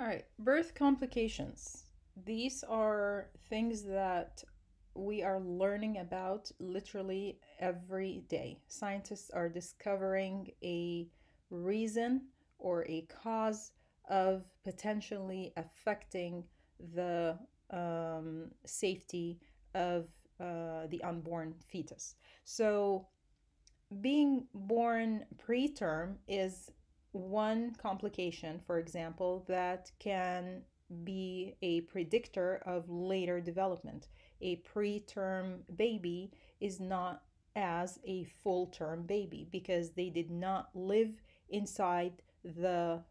All right, birth complications. These are things that we are learning about literally every day. Scientists are discovering a reason or a cause of potentially affecting the um, safety of uh, the unborn fetus. So, being born preterm is one complication, for example, that can be a predictor of later development. A preterm baby is not as a full term baby because they did not live inside the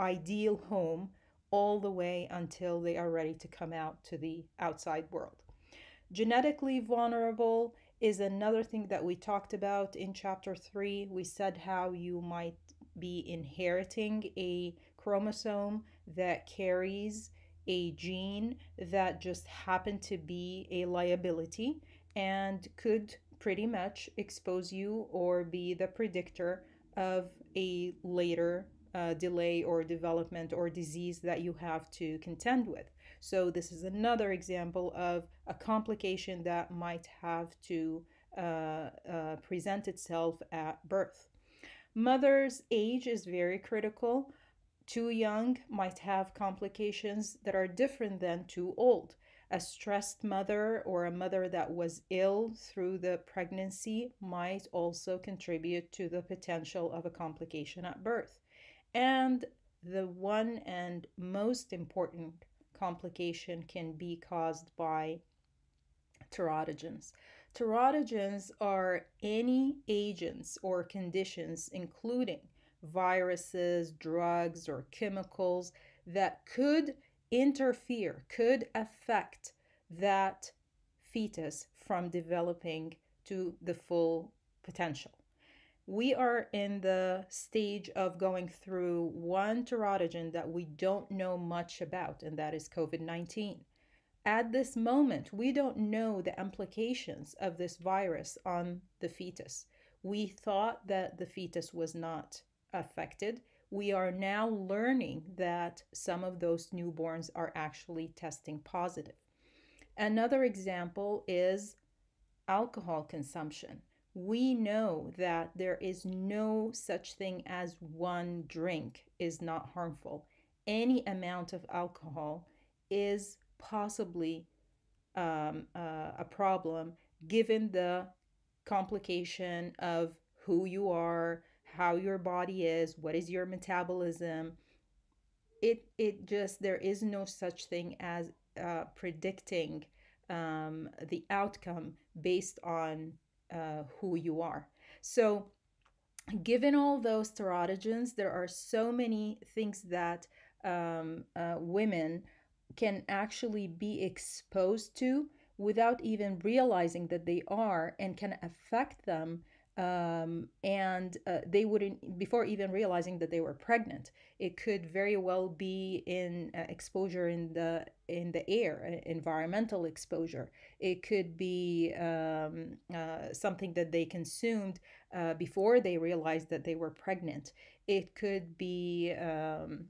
ideal home all the way until they are ready to come out to the outside world. Genetically vulnerable is another thing that we talked about in chapter 3. We said how you might be inheriting a chromosome that carries a gene that just happened to be a liability and could pretty much expose you or be the predictor of a later uh, delay or development or disease that you have to contend with. So, this is another example of a complication that might have to uh, uh, present itself at birth. Mother's age is very critical. Too young might have complications that are different than too old. A stressed mother or a mother that was ill through the pregnancy might also contribute to the potential of a complication at birth. And the one and most important complication can be caused by teratogens. Teratogens are any agents or conditions, including viruses, drugs, or chemicals that could interfere, could affect that fetus from developing to the full potential. We are in the stage of going through one teratogen that we don't know much about, and that is COVID 19 at this moment, we don't know the implications of this virus on the fetus. We thought that the fetus was not affected. We are now learning that some of those newborns are actually testing positive. Another example is alcohol consumption. We know that there is no such thing as one drink is not harmful. Any amount of alcohol is possibly um, uh, a problem given the complication of who you are, how your body is, what is your metabolism. It it just there is no such thing as uh, predicting um, the outcome based on uh, who you are. So, given all those teratogens, there are so many things that um, uh, women can actually be exposed to without even realizing that they are and can affect them um, and uh, they wouldn't before even realizing that they were pregnant. It could very well be in uh, exposure in the in the air uh, environmental exposure. It could be um, uh, something that they consumed uh, before they realized that they were pregnant. It could be um,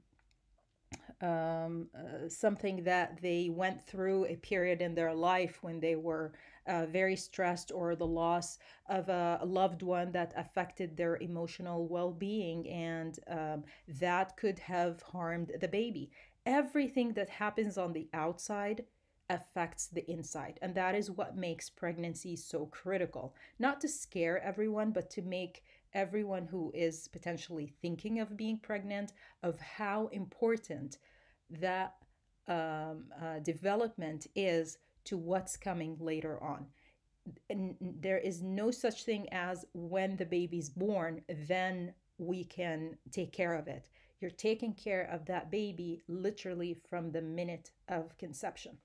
um, uh, something that they went through a period in their life when they were uh, very stressed or the loss of a loved one that affected their emotional well being, and um, that could have harmed the baby. Everything that happens on the outside affects the inside. And that is what makes pregnancy so critical. Not to scare everyone, but to make everyone who is potentially thinking of being pregnant of how important that um, uh, development is to what's coming later on. And there is no such thing as when the baby's born, then we can take care of it. You're taking care of that baby literally from the minute of conception.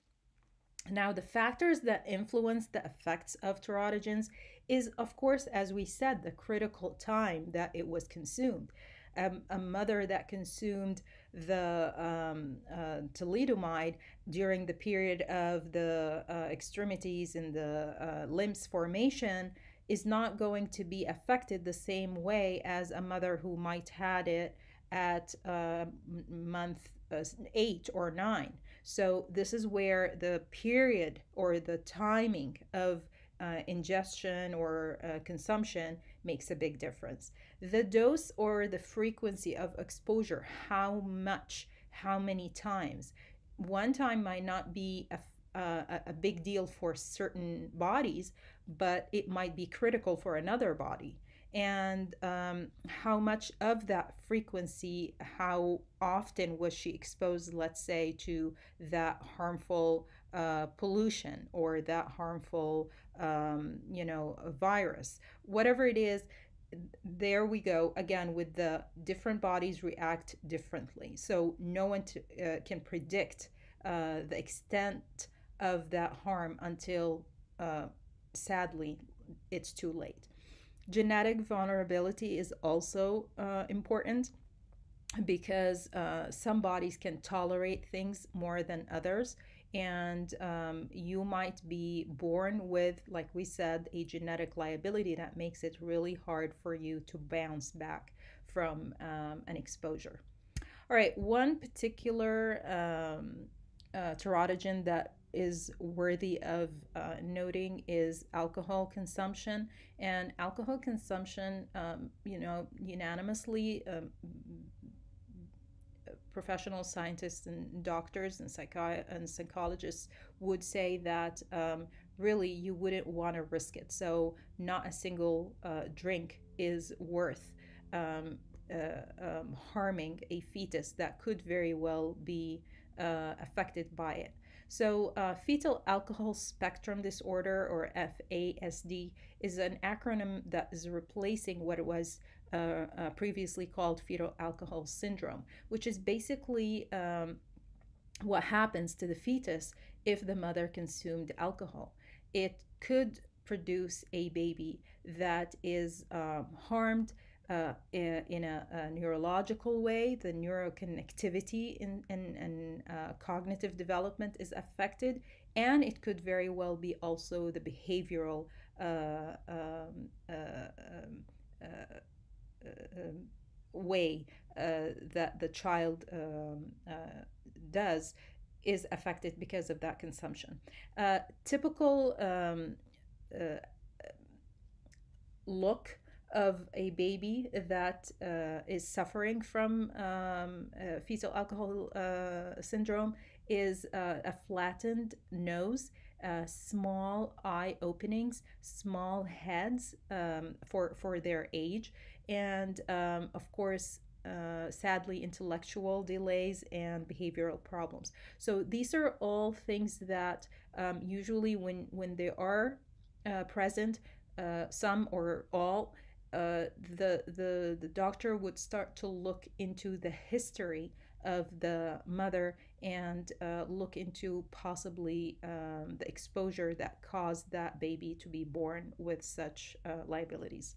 Now, the factors that influence the effects of teratogens is, of course, as we said, the critical time that it was consumed. Um, a mother that consumed the um, uh, thalidomide during the period of the uh, extremities and the uh, limbs formation is not going to be affected the same way as a mother who might had it at uh, month uh, eight or nine. So this is where the period or the timing of uh, ingestion or uh, consumption makes a big difference. The dose or the frequency of exposure, how much, how many times. One time might not be a uh, a big deal for certain bodies, but it might be critical for another body. And um, how much of that frequency, how often was she exposed, let's say, to that harmful uh, pollution or that harmful, um, you know, virus, whatever it is, there we go again with the different bodies react differently. So no one to, uh, can predict uh, the extent of that harm until uh, sadly it's too late. Genetic vulnerability is also uh, important because uh, some bodies can tolerate things more than others. And um, you might be born with, like we said, a genetic liability that makes it really hard for you to bounce back from um, an exposure. All right, one particular um, uh, teratogen that is worthy of uh, noting is alcohol consumption. And alcohol consumption, um, you know, unanimously, um, professional scientists and doctors and, psychi- and psychologists would say that um, really you wouldn't want to risk it. So, not a single uh, drink is worth um, uh, um, harming a fetus that could very well be uh, affected by it. So, uh, fetal alcohol spectrum disorder, or FASD, is an acronym that is replacing what it was uh, uh, previously called fetal alcohol syndrome, which is basically um, what happens to the fetus if the mother consumed alcohol. It could produce a baby that is um, harmed uh, in a, a, neurological way, the neuroconnectivity in, in uh, cognitive development is affected, and it could very well be also the behavioral uh, um, uh, um, uh, way uh, that the child um, does is affected because of that consumption. typical um, look of a baby that uh, is suffering from um, uh, fetal alcohol uh, syndrome is uh, a flattened nose, uh, small eye openings, small heads um, for, for their age, and um, of course, uh, sadly, intellectual delays and behavioral problems. So these are all things that um, usually, when when they are present, some or all uh, the the the doctor would start to look into the history of the mother and uh, look into possibly um, the exposure that caused that baby to be born with such uh, liabilities.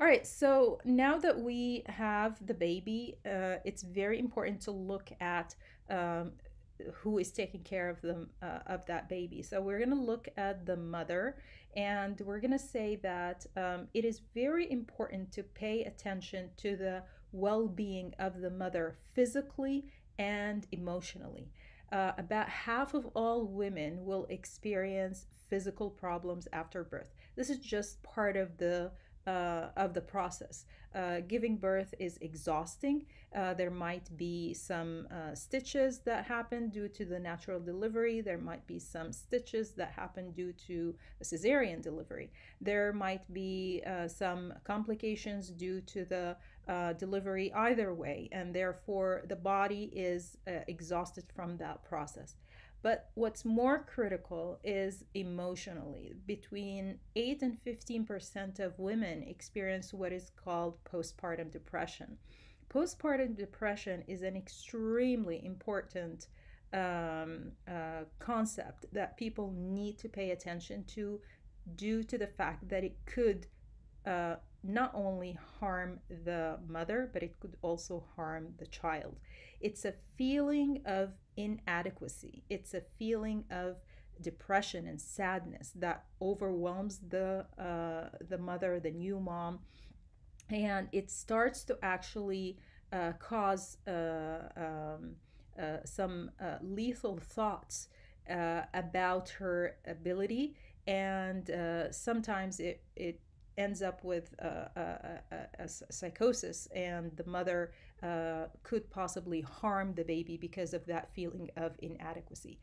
All right, so now that we have the baby, uh, it's very important to look at um, who is taking care of them uh, of that baby. So we're going to look at the mother and we're going to say that um, it is very important to pay attention to the well being of the mother physically and emotionally. Uh, about half of all women will experience physical problems after birth. This is just part of the uh, of the process. Uh, giving birth is exhausting. Uh, there might be some uh, stitches that happen due to the natural delivery. There might be some stitches that happen due to a cesarean delivery. There might be uh, some complications due to the uh, delivery either way, and therefore the body is exhausted from that process. But what's more critical is emotionally. Between 8 and 15% of women experience what is called postpartum depression. Postpartum depression is an extremely important um, uh, concept that people need to pay attention to due to the fact that it could uh, not only harm the mother, but it could also harm the child. It's a feeling of inadequacy, it's a feeling of depression and sadness that overwhelms the uh, the mother, the new mom, and it starts to actually uh, cause uh, um, uh, some uh, lethal thoughts uh, about her ability, and sometimes it, it ends up with a, a, a, psychosis, and the mother uh, could possibly harm the baby because of that feeling of inadequacy.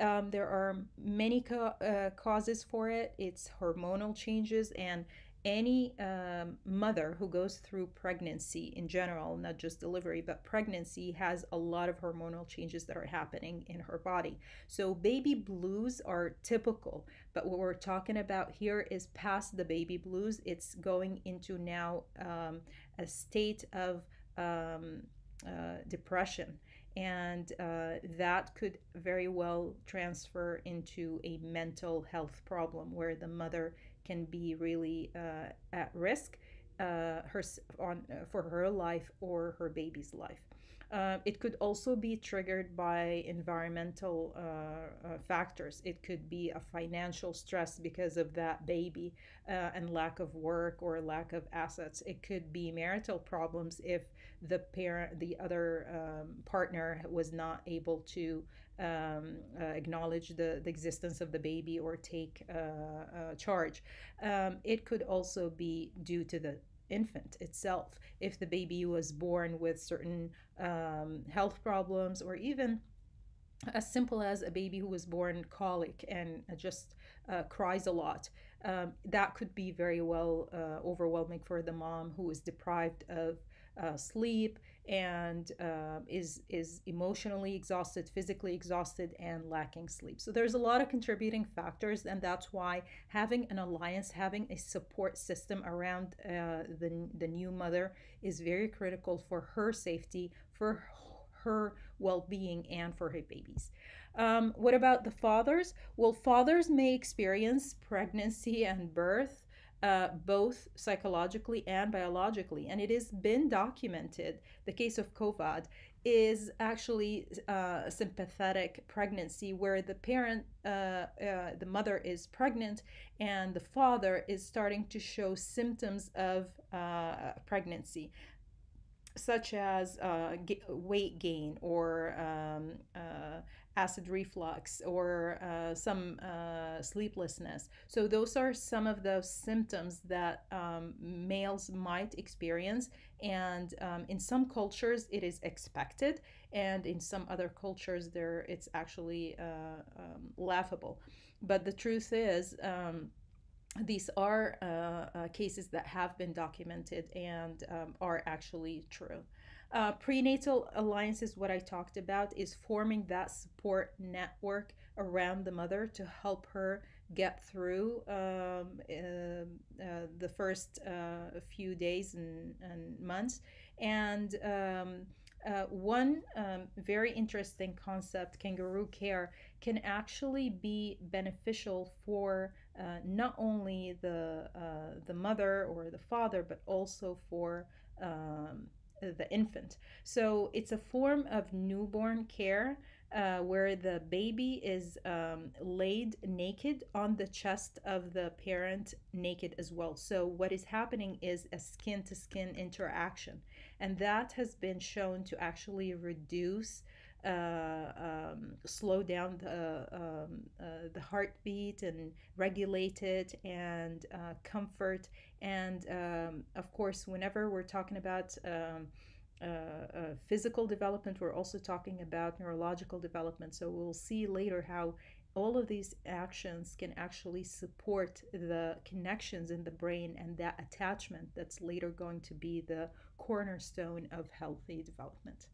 Um, there are many uh, causes for it. It's hormonal changes and any um, mother who goes through pregnancy in general, not just delivery, but pregnancy has a lot of hormonal changes that are happening in her body. So, baby blues are typical, but what we're talking about here is past the baby blues. It's going into now um, a state of um, uh, depression and uh, that could very well transfer into a mental health problem where the mother can be really uh, at risk uh, her on for her life or her baby's life. Uh, it could also be triggered by environmental uh, uh, factors. It could be a financial stress because of that baby uh, and lack of work or lack of assets. It could be marital problems if the parent, the other um, partner, was not able to um, uh, acknowledge the, the existence of the baby or take uh, uh, charge. Um, it could also be due to the infant itself. If the baby was born with certain um, health problems or even as simple as a baby who was born colic and just uh, cries a lot. Um, that could be very well uh, overwhelming for the mom who is deprived of uh, sleep and uh, is is emotionally exhausted, physically exhausted, and lacking sleep. So there's a lot of contributing factors, and that's why having an alliance, having a support system around uh, the the new mother is very critical for her safety, for her well-being, and for her babies. Um, what about the fathers? Well, fathers may experience pregnancy and birth uh, both psychologically and biologically. And it has been documented. The case of couvade is actually uh, sympathetic pregnancy where the parent, uh, uh, the mother is pregnant and the father is starting to show symptoms of uh, pregnancy such as uh, weight gain or um, uh, acid reflux or uh, some uh, sleeplessness. So, those are some of those symptoms that um, males might experience. And um, in some cultures, it is expected, and in some other cultures, there it's actually uh, um, laughable. But the truth is, um, these are uh, uh, cases that have been documented and um, are actually true. Uh, prenatal alliance is what I talked about, is forming that support network around the mother to help her get through um, uh, uh, the first uh, few days and, and months. And um, uh, one um, very interesting concept, kangaroo care, can actually be beneficial for uh, not only the uh, the mother or the father, but also for um, the infant. So it's a form of newborn care uh, where the baby is um, laid naked on the chest of the parent, naked as well. So, what is happening is a skin to skin interaction, and that has been shown to actually reduce uh, um, slow down the um, the heartbeat and regulate it and uh, comfort. And um, of course whenever we're talking about um, uh, uh, physical development we're also talking about neurological development. So we'll see later how all of these actions can actually support the connections in the brain and that attachment that's later going to be the cornerstone of healthy development